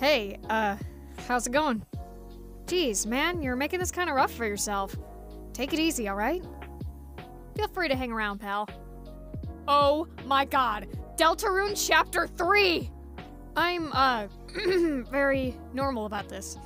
Hey, uh, how's it going? Geez, man, you're making this kind of rough for yourself. Take it easy, alright? Feel free to hang around, pal. Oh my god! Deltarune Chapter 3! I'm, uh, very normal about this.